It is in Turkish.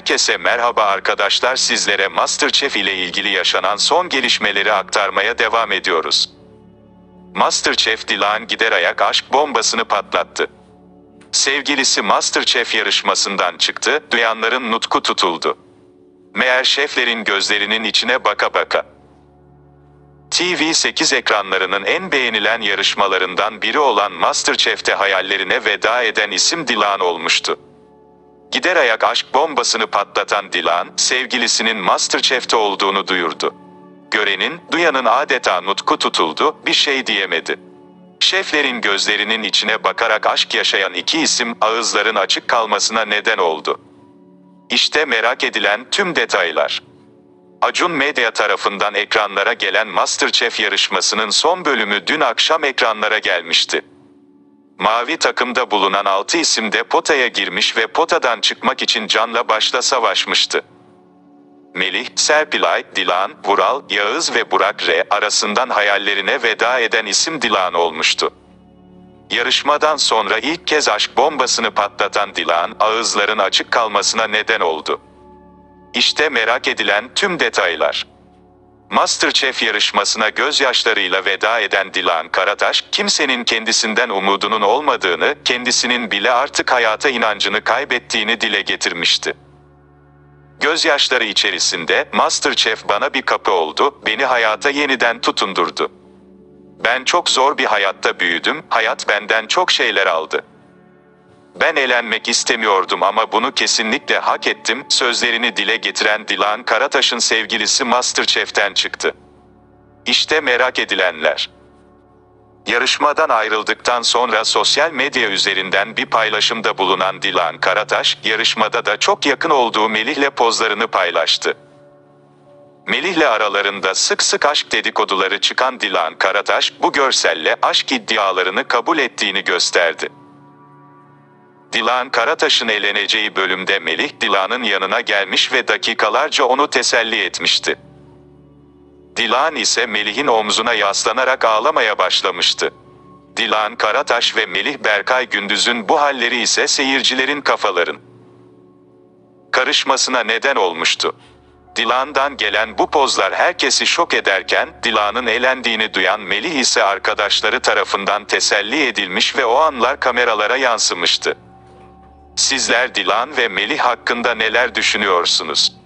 Herkese merhaba arkadaşlar sizlere Masterchef ile ilgili yaşanan son gelişmeleri aktarmaya devam ediyoruz. Masterchef Dilan gider ayak aşk bombasını patlattı. Sevgilisi Masterchef yarışmasından çıktı, duyanların nutku tutuldu. Meğer şeflerin gözlerinin içine baka baka. TV8 ekranlarının en beğenilen yarışmalarından biri olan Masterchef'te hayallerine veda eden isim Dilan olmuştu. Gider ayak aşk bombasını patlatan Dilan, sevgilisinin Masterchef'te olduğunu duyurdu. Görenin, duyanın adeta nutku tutuldu, bir şey diyemedi. Şeflerin gözlerinin içine bakarak aşk yaşayan iki isim ağızların açık kalmasına neden oldu. İşte merak edilen tüm detaylar. Acun Medya tarafından ekranlara gelen Masterchef yarışmasının son bölümü dün akşam ekranlara gelmişti. Mavi takımda bulunan 6 isim de potaya girmiş ve potadan çıkmak için canla başla savaşmıştı. Melih, Serpilay, Dilan, Vural, Yağız ve Burak R arasından hayallerine veda eden isim Dilan olmuştu. Yarışmadan sonra ilk kez aşk bombasını patlatan Dilan, ağızların açık kalmasına neden oldu. İşte merak edilen tüm detaylar. Masterchef yarışmasına gözyaşlarıyla veda eden Dilan Karataş, kimsenin kendisinden umudunun olmadığını, kendisinin bile artık hayata inancını kaybettiğini dile getirmişti. Gözyaşları içerisinde, Masterchef bana bir kapı oldu, beni hayata yeniden tutundurdu. Ben çok zor bir hayatta büyüdüm, hayat benden çok şeyler aldı. Ben elenmek istemiyordum ama bunu kesinlikle hak ettim, sözlerini dile getiren Dilan Karataş'ın sevgilisi Masterchef'ten çıktı. İşte merak edilenler. Yarışmadan ayrıldıktan sonra sosyal medya üzerinden bir paylaşımda bulunan Dilan Karataş, yarışmada da çok yakın olduğu Melih'le pozlarını paylaştı. Melih'le aralarında sık sık aşk dedikoduları çıkan Dilan Karataş, bu görselle aşk iddialarını kabul ettiğini gösterdi. Dilan Karataş'ın eğleneceği bölümde Melih Dilan'ın yanına gelmiş ve dakikalarca onu teselli etmişti. Dilan ise Melih'in omzuna yaslanarak ağlamaya başlamıştı. Dilan Karataş ve Melih Berkay Gündüz'ün bu halleri ise seyircilerin kafaların karışmasına neden olmuştu. Dilan'dan gelen bu pozlar herkesi şok ederken, Dilan'ın eğlendiğini duyan Melih ise arkadaşları tarafından teselli edilmiş ve o anlar kameralara yansımıştı. Sizler Dilan ve Melih hakkında neler düşünüyorsunuz?